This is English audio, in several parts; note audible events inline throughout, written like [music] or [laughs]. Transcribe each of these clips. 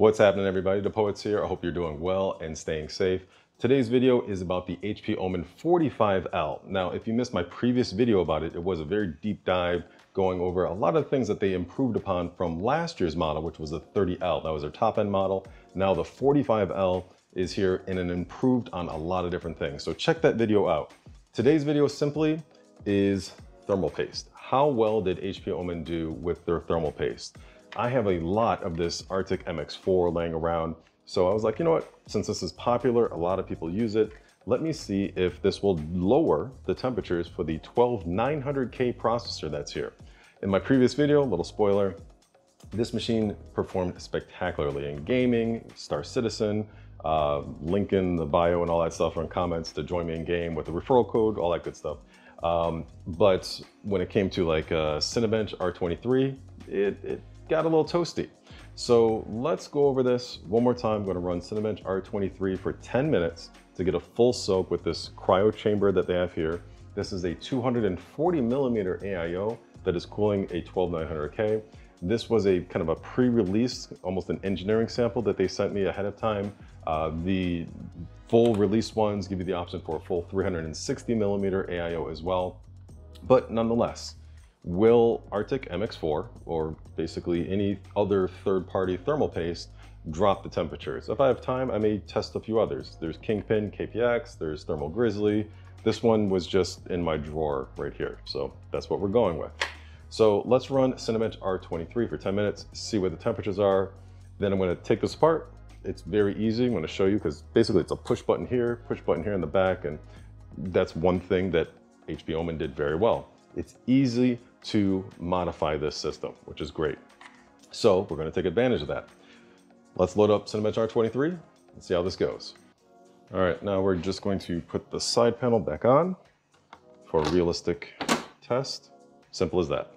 What's happening everybody? DaPoets here. I hope you're doing well and staying safe. Today's video is about the HP Omen 45L. Now, if you missed my previous video about it, it was a very deep dive going over a lot of things that they improved upon from last year's model, which was the 30L. That was their top end model. Now the 45L is here and it improved on a lot of different things. So check that video out. Today's video simply is thermal paste. How well did HP Omen do with their thermal paste? I have a lot of this Arctic MX4 laying around. So I was like, you know what, since this is popular, a lot of people use it, let me see if this will lower the temperatures for the 12900K processor that's here. In my previous video, little spoiler, this machine performed spectacularly in gaming, Star Citizen, uh, link in the bio and all that stuff on comments to join me in game with the referral code, all that good stuff. Um, but when it came to like uh, Cinebench R23, it, it got a little toasty. So let's go over this one more time. I'm gonna run Cinebench R23 for 10 minutes to get a full soak with this cryo chamber that they have here. This is a 240 millimeter AIO that is cooling a 12900K. This was a kind of a pre-release, almost an engineering sample that they sent me ahead of time. Uh, the full release ones give you the option for a full 360 millimeter AIO as well. But nonetheless, will Arctic MX4, or basically any other third-party thermal paste, drop the temperatures? If I have time, I may test a few others. There's Kingpin KPX, there's Thermal Grizzly. This one was just in my drawer right here, so that's what we're going with. So let's run Cinebench R23 for 10 minutes, see what the temperatures are. Then I'm gonna take this apart. It's very easy. I'm gonna show you because basically it's a push button here, push button here in the back, and that's one thing that HP Omen did very well. It's easy to modify this system, which is great. So we're gonna take advantage of that. Let's load up Cinebench R23 and see how this goes. All right, now we're just going to put the side panel back on for a realistic test. Simple as that.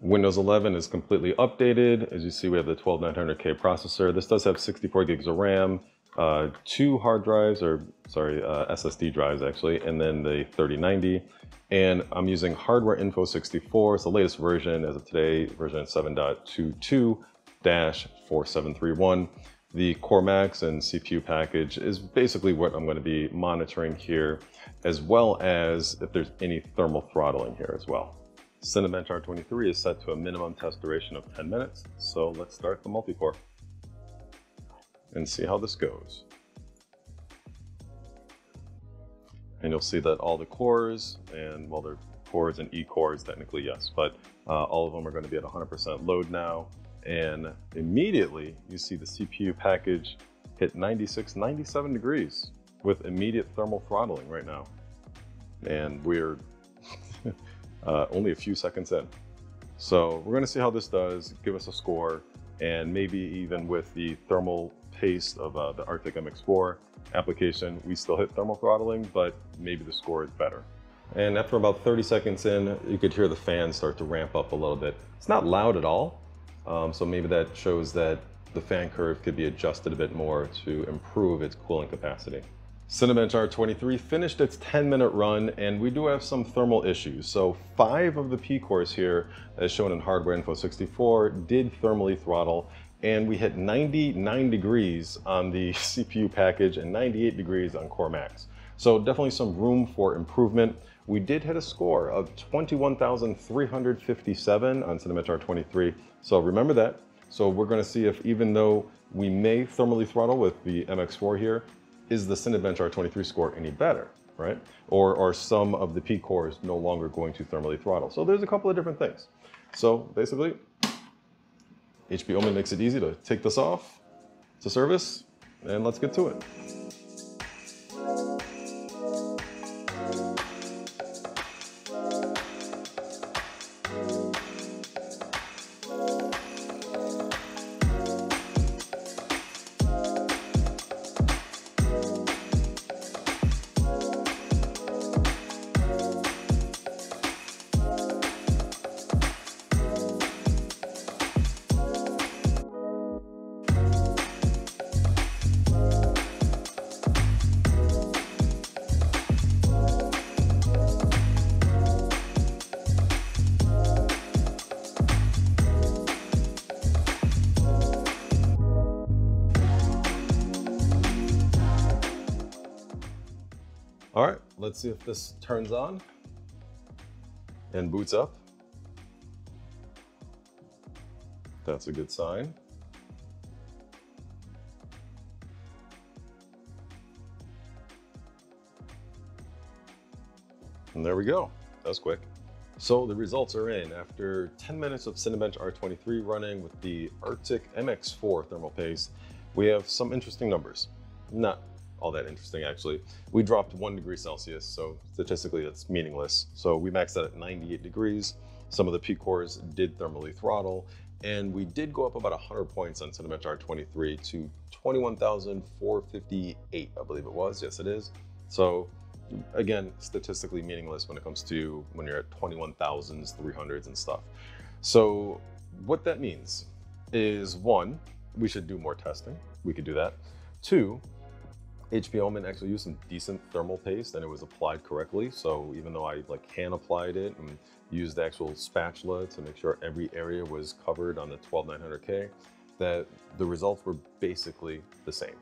Windows 11 is completely updated. As you see, we have the 12900K processor. This does have 64 gigs of RAM, uh, two hard drives, or sorry, uh, SSD drives actually, and then the 3090 and I'm using Hardware Info 64. It's the latest version as of today, version 7.22-4731. The Core Max and CPU package is basically what I'm going to be monitoring here, as well as if there's any thermal throttling here as well. Cinebench R23 is set to a minimum test duration of 10 minutes, so let's start the multi-core and see how this goes. and you'll see that all the cores and well they're cores and E cores technically yes but uh, all of them are going to be at 100% load now. And immediately you see the CPU package hit 96 97 degrees with immediate thermal throttling right now. And we're [laughs] uh, only a few seconds in. So we're going to see how this does. Give us a score and maybe even with the thermal paste of uh, the Arctic MX4 application, we still hit thermal throttling, but maybe the score is better. And after about 30 seconds in, you could hear the fan start to ramp up a little bit. It's not loud at all, um, so maybe that shows that the fan curve could be adjusted a bit more to improve its cooling capacity. Cinebench R23 finished its 10 minute run and we do have some thermal issues. So five of the P cores here, as shown in Hardware Info 64, did thermally throttle and we hit 99 degrees on the [laughs] CPU package and 98 degrees on Core Max. So definitely some room for improvement. We did hit a score of 21,357 on Cinebench R23. So remember that. So we're gonna see if even though we may thermally throttle with the MX4 here, is the Cinebench R23 score any better, right? Or are some of the P cores no longer going to thermally throttle? So there's a couple of different things. So basically, HP Omen makes it easy to take this off to service, and let's get to it. All right, let's see if this turns on and boots up. That's a good sign. And there we go. That was quick. So the results are in. After 10 minutes of Cinebench R23 running with the Arctic MX4 thermal paste, we have some interesting numbers. Not all that interesting actually. We dropped one degree Celsius, so statistically that's meaningless. So we maxed out at 98 degrees. Some of the P cores did thermally throttle, and we did go up about 100 points on Cinebench R23 to 21,458, I believe it was. Yes, it is. So again, statistically meaningless when it comes to when you're at 21,000s, 300s and stuff. So what that means is one, we should do more testing. We could do that. Two, HP Omen actually used some decent thermal paste and it was applied correctly. So even though I like hand applied it and used the actual spatula to make sure every area was covered on the 12900K, that the results were basically the same.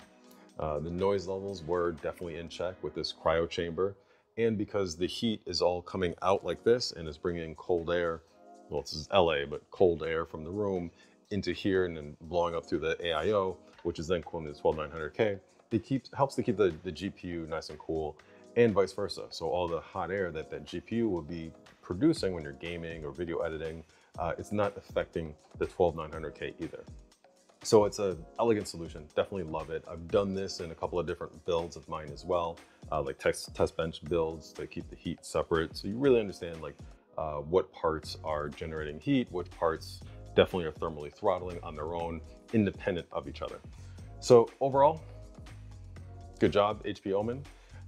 Uh, the noise levels were definitely in check with this cryo chamber. And because the heat is all coming out like this and is bringing cold air, well, this is LA, but cold air from the room into here and then blowing up through the AIO, which is then cooling the 12900K, it keeps helps to keep the, the GPU nice and cool and vice versa. So all the hot air that that GPU will be producing when you're gaming or video editing, uh, it's not affecting the 12900K either. So it's an elegant solution, definitely love it. I've done this in a couple of different builds of mine as well, uh, like test, test bench builds to keep the heat separate. So you really understand like uh, what parts are generating heat, which parts definitely are thermally throttling on their own, independent of each other. So overall, good job, HP Omen.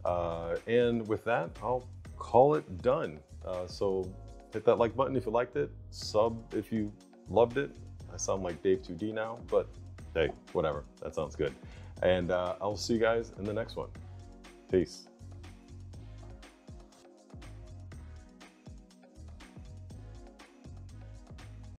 Uh, and with that, I'll call it done. Uh, so hit that like button if you liked it, sub if you loved it, I sound like Dave2D now, but hey, whatever. That sounds good. And uh, I'll see you guys in the next one. Peace.